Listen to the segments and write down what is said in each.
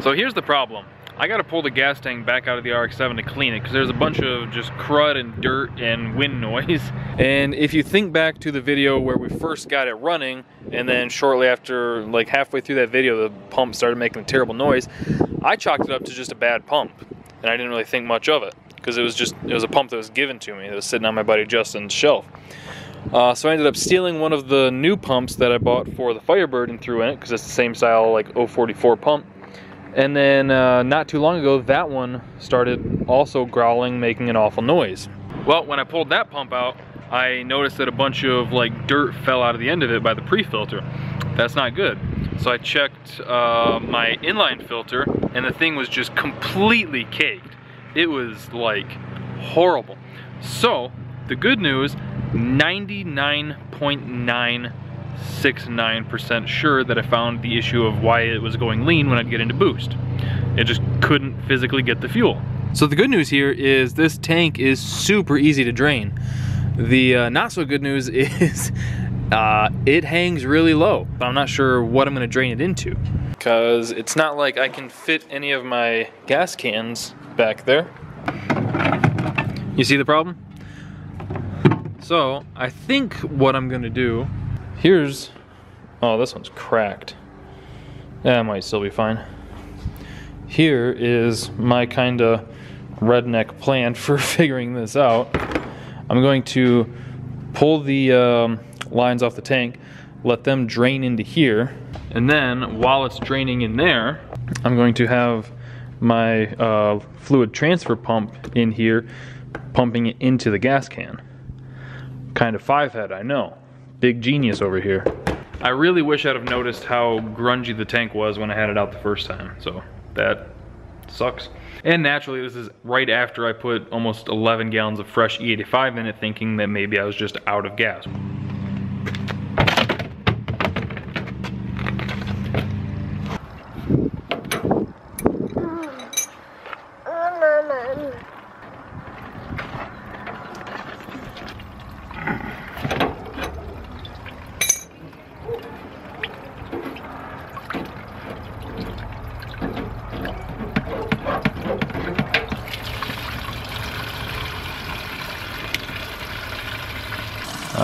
So here's the problem. I gotta pull the gas tank back out of the RX-7 to clean it because there's a bunch of just crud and dirt and wind noise. And if you think back to the video where we first got it running and then shortly after, like halfway through that video, the pump started making a terrible noise, I chalked it up to just a bad pump. And I didn't really think much of it because it was just, it was a pump that was given to me. that was sitting on my buddy Justin's shelf. Uh, so I ended up stealing one of the new pumps that I bought for the Firebird and threw in it because it's the same style like 044 pump. And then uh, not too long ago, that one started also growling, making an awful noise. Well, when I pulled that pump out, I noticed that a bunch of like dirt fell out of the end of it by the pre-filter. That's not good. So I checked uh, my inline filter and the thing was just completely caked. It was like horrible. So the good news, 99.9 69% sure that I found the issue of why it was going lean when I'd get into boost. It just couldn't physically get the fuel. So the good news here is this tank is super easy to drain. The uh, not so good news is uh, it hangs really low. I'm not sure what I'm gonna drain it into because it's not like I can fit any of my gas cans back there. You see the problem? So I think what I'm gonna do Here's, oh, this one's cracked. That might still be fine. Here is my kind of redneck plan for figuring this out. I'm going to pull the um, lines off the tank, let them drain into here, and then while it's draining in there, I'm going to have my uh, fluid transfer pump in here, pumping it into the gas can. Kind of five head, I know big genius over here. I really wish I'd have noticed how grungy the tank was when I had it out the first time. So that sucks. And naturally, this is right after I put almost 11 gallons of fresh E85 in it, thinking that maybe I was just out of gas.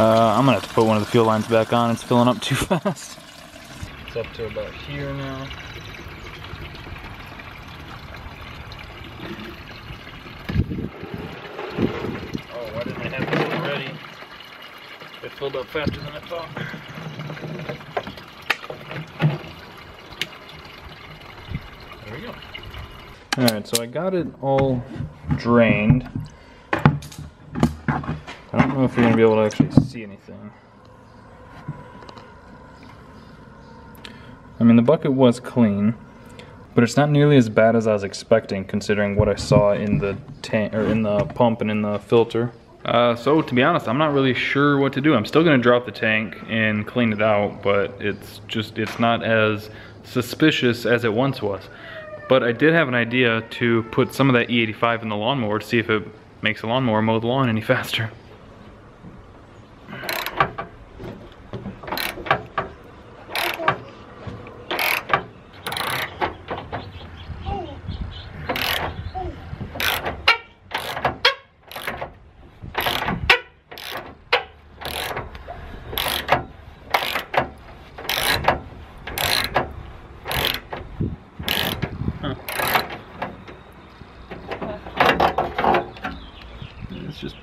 Uh, I'm gonna have to put one of the fuel lines back on. It's filling up too fast. It's up to about here now. Oh, why didn't I have this already? It filled up faster than I thought. There we go. Alright, so I got it all drained. Know if you're going to be able to actually see anything. I mean, the bucket was clean, but it's not nearly as bad as I was expecting, considering what I saw in the tank or in the pump and in the filter. Uh, so to be honest, I'm not really sure what to do. I'm still going to drop the tank and clean it out, but it's just it's not as suspicious as it once was. But I did have an idea to put some of that E85 in the lawnmower to see if it makes the lawnmower mow the lawn any faster.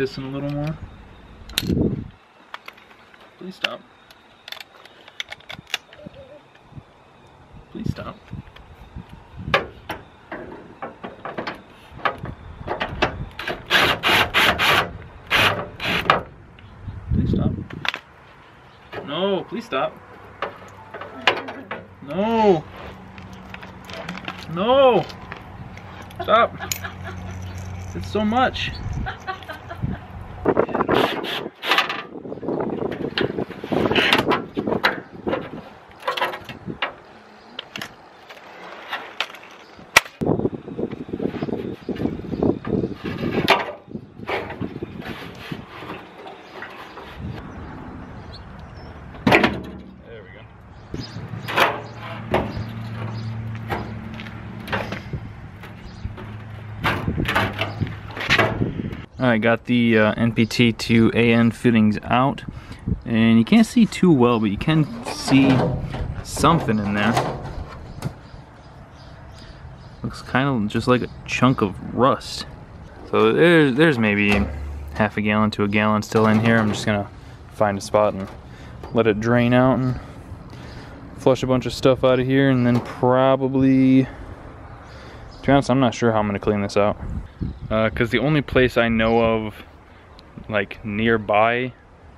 Pissing a little more. Please stop. Please stop. Please stop. No, please stop. No. No. Stop. It's so much. I got the uh, NPT to AN fittings out and you can't see too well but you can see something in there. Looks kind of just like a chunk of rust. So there's, there's maybe half a gallon to a gallon still in here. I'm just gonna find a spot and let it drain out and flush a bunch of stuff out of here and then probably to be honest I'm not sure how I'm gonna clean this out because uh, the only place I know of like nearby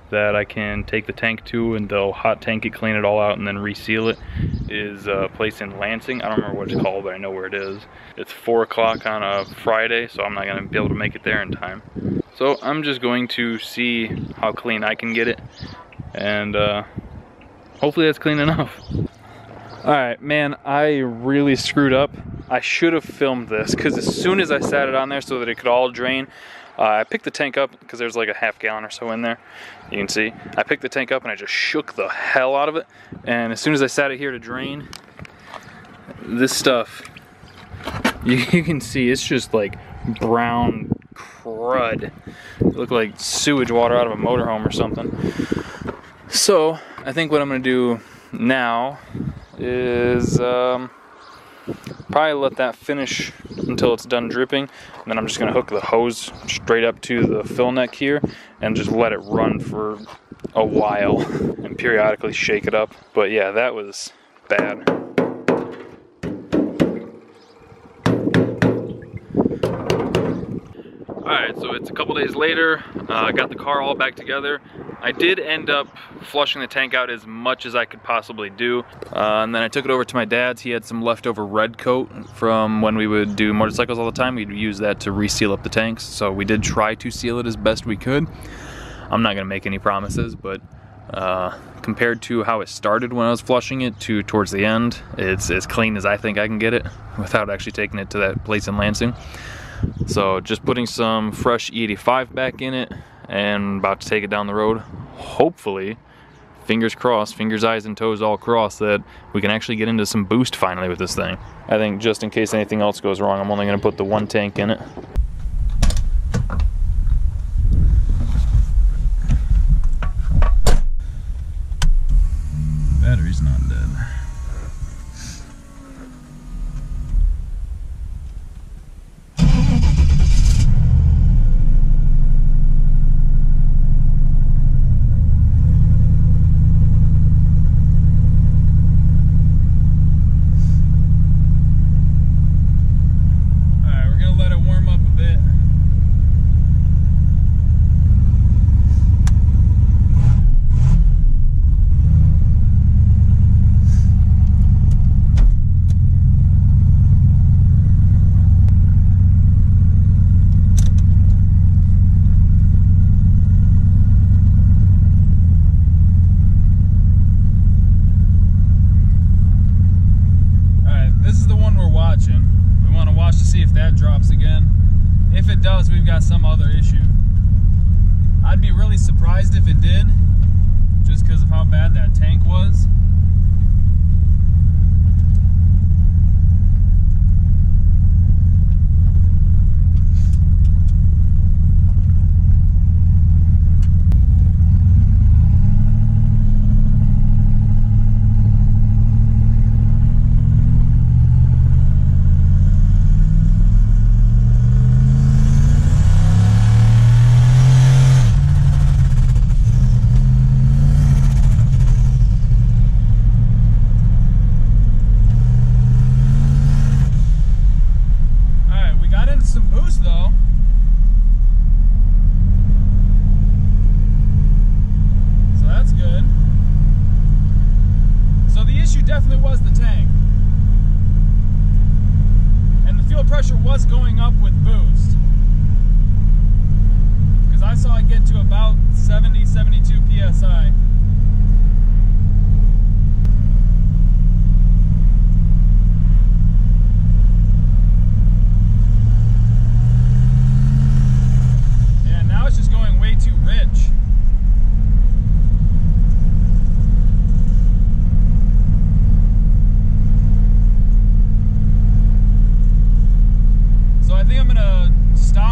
that I can take the tank to and they'll hot tank it, clean it all out, and then reseal it is a place in Lansing. I don't remember what it's called, but I know where it is. It's 4 o'clock on a Friday, so I'm not going to be able to make it there in time. So I'm just going to see how clean I can get it, and uh, hopefully that's clean enough. Alright, man, I really screwed up. I should have filmed this because as soon as I sat it on there so that it could all drain, uh, I picked the tank up because there's like a half gallon or so in there. You can see. I picked the tank up and I just shook the hell out of it. And as soon as I sat it here to drain, this stuff, you, you can see it's just like brown crud. It looked like sewage water out of a motorhome or something. So I think what I'm gonna do now is um, probably let that finish until it's done dripping and then I'm just gonna hook the hose straight up to the fill neck here and just let it run for a while and periodically shake it up. But yeah that was bad Alright, so it's a couple days later, I uh, got the car all back together. I did end up flushing the tank out as much as I could possibly do. Uh, and then I took it over to my dad's. He had some leftover Red-Kote from when we would do motorcycles all the time. We'd use that to reseal up the tanks. So we did try to seal it as best we could. I'm not gonna make any promises, but uh, compared to how it started when I was flushing it to towards the end, it's as clean as I think I can get it without actually taking it to that place in Lansing. So just putting some fresh E85 back in it and about to take it down the road. Hopefully, fingers crossed, fingers, eyes, and toes all crossed that we can actually get into some boost finally with this thing. I think just in case anything else goes wrong, I'm only gonna put the one tank in it.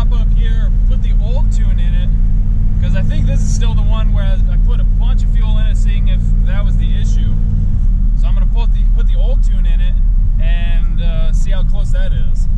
pop up here, put the old tune in it, because I think this is still the one where I put a bunch of fuel in it, seeing if that was the issue. So I'm gonna put the put the old tune in it and uh, see how close that is.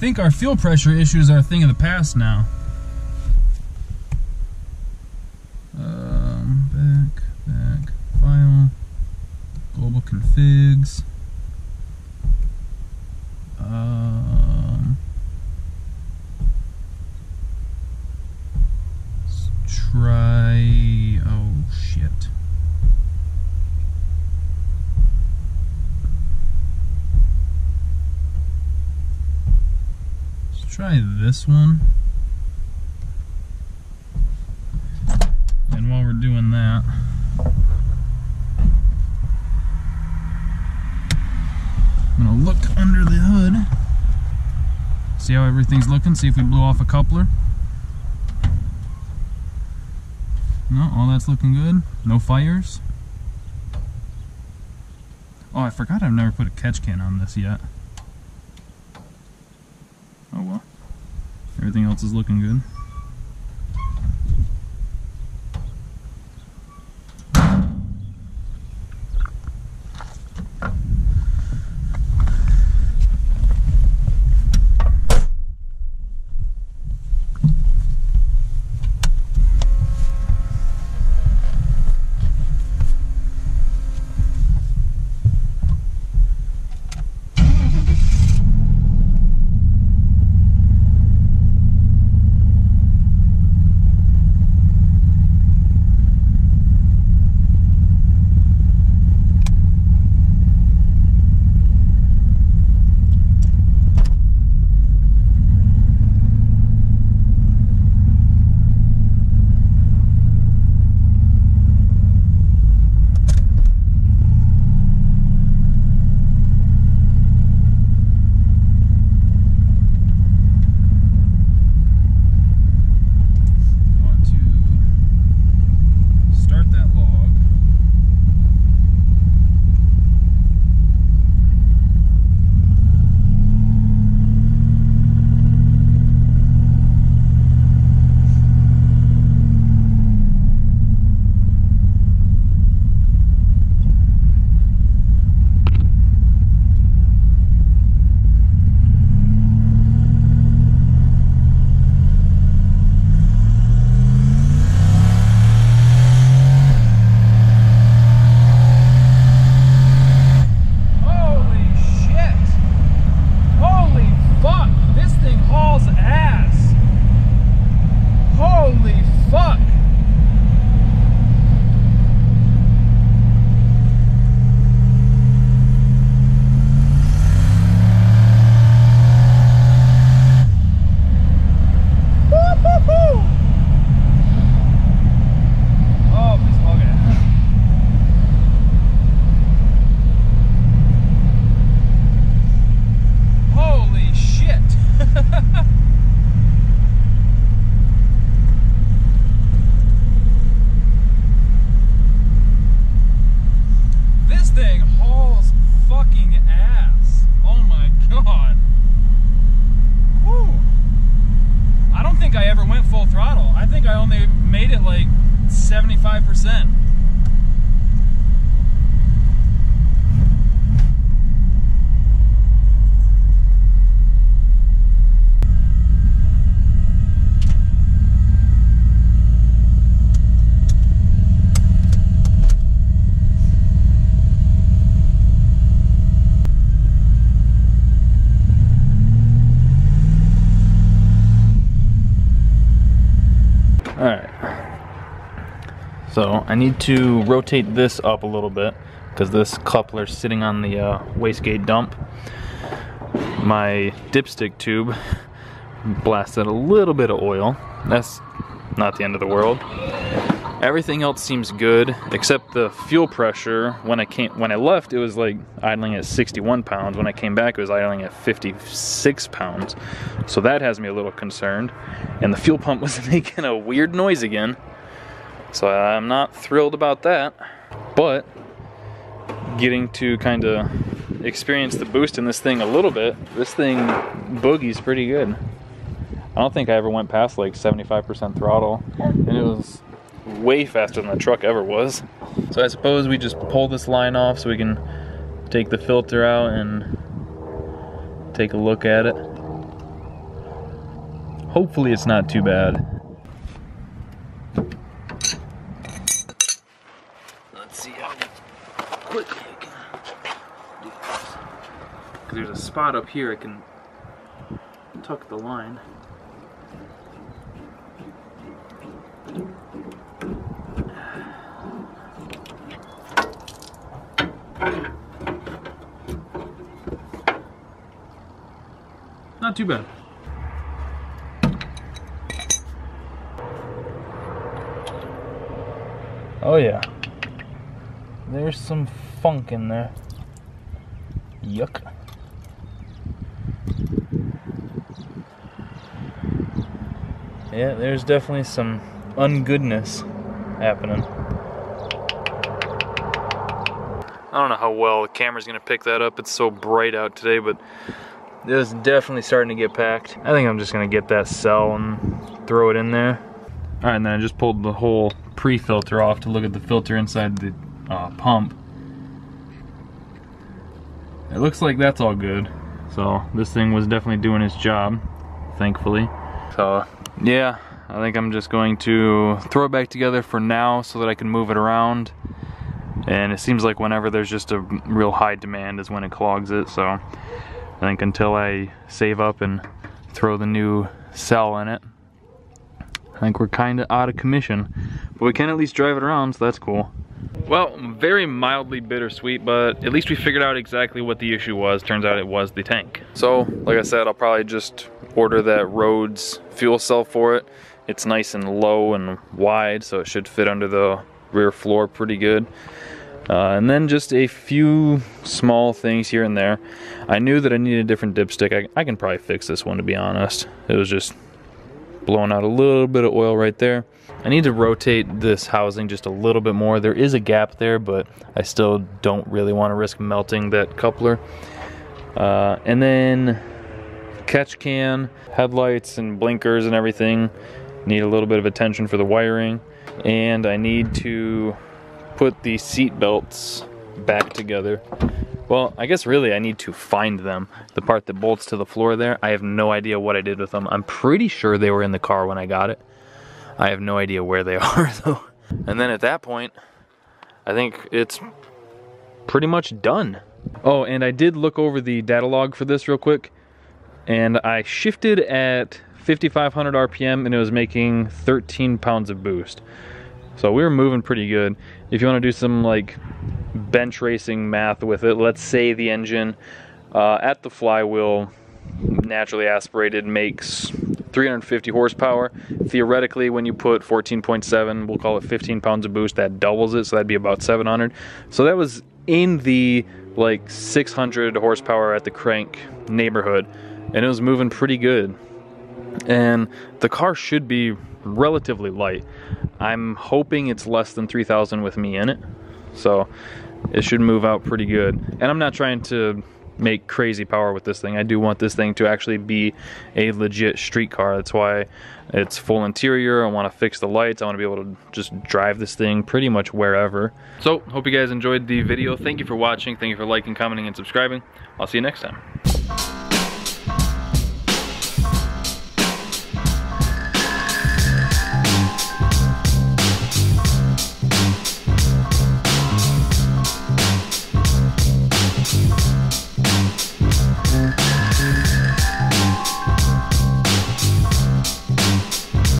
Think our fuel pressure issues are a thing of the past now. Um, back, back, file, global configs. Um, let's try, oh shit. Let's try this one. And while we're doing that, I'm gonna look under the hood. See how everything's looking, see if we blew off a coupler. No, all that's looking good. No fires. Oh, I forgot I've never put a catch can on this yet. Oh well. Everything else is looking good. 75%. All right. So I need to rotate this up a little bit because this coupler's sitting on the uh, wastegate dump. My dipstick tube blasted a little bit of oil. That's not the end of the world. Everything else seems good except the fuel pressure. When I came, when I left, it was like idling at 61 pounds. When I came back, it was idling at 56 pounds. So that has me a little concerned. And the fuel pump was making a weird noise again. So I'm not thrilled about that. But getting to kind of experience the boost in this thing a little bit, this thing boogie's pretty good. I don't think I ever went past like 75% throttle. And it was way faster than the truck ever was. So I suppose we just pull this line off so we can take the filter out and take a look at it. Hopefully it's not too bad. Let's see how quickly I can do this. Because there's a spot up here I can tuck the line. Not too bad. Oh yeah. There's some funk in there. Yuck. Yeah, there's definitely some ungoodness happening. I don't know how well the camera's gonna pick that up. It's so bright out today, but it is definitely starting to get packed. I think I'm just gonna get that cell and throw it in there. All right, and then I just pulled the whole pre-filter off to look at the filter inside the uh, pump. It looks like that's all good. So this thing was definitely doing its job, thankfully. So yeah, I think I'm just going to throw it back together for now so that I can move it around. And it seems like whenever there's just a real high demand is when it clogs it. So I think until I save up and throw the new cell in it, I think we're kind of out of commission. But we can at least drive it around, so that's cool. Well, very mildly bittersweet, but at least we figured out exactly what the issue was. Turns out it was the tank. So, like I said, I'll probably just order that Rhodes fuel cell for it. It's nice and low and wide, so it should fit under the rear floor pretty good. Uh, and then just a few small things here and there. I knew that I needed a different dipstick. I, I can probably fix this one to be honest. It was just blowing out a little bit of oil right there. I need to rotate this housing just a little bit more. There is a gap there, but I still don't really want to risk melting that coupler. Uh, and then catch can, headlights and blinkers and everything need a little bit of attention for the wiring. And I need to put the seat belts back together. Well, I guess really I need to find them. The part that bolts to the floor there, I have no idea what I did with them. I'm pretty sure they were in the car when I got it. I have no idea where they are though. And then at that point, I think it's pretty much done. Oh, and I did look over the data log for this real quick. And I shifted at 5,500 RPM and it was making 13 pounds of boost. So we were moving pretty good. If you want to do some like bench racing math with it, let's say the engine uh, at the flywheel naturally aspirated makes 350 horsepower. Theoretically, when you put 14.7, we'll call it 15 pounds of boost, that doubles it, so that'd be about 700. So that was in the like 600 horsepower at the crank neighborhood, and it was moving pretty good. And the car should be relatively light. I'm hoping it's less than 3,000 with me in it. So it should move out pretty good. And I'm not trying to make crazy power with this thing. I do want this thing to actually be a legit street car. That's why it's full interior. I want to fix the lights. I want to be able to just drive this thing pretty much wherever. So, hope you guys enjoyed the video. Thank you for watching. Thank you for liking, commenting, and subscribing. I'll see you next time.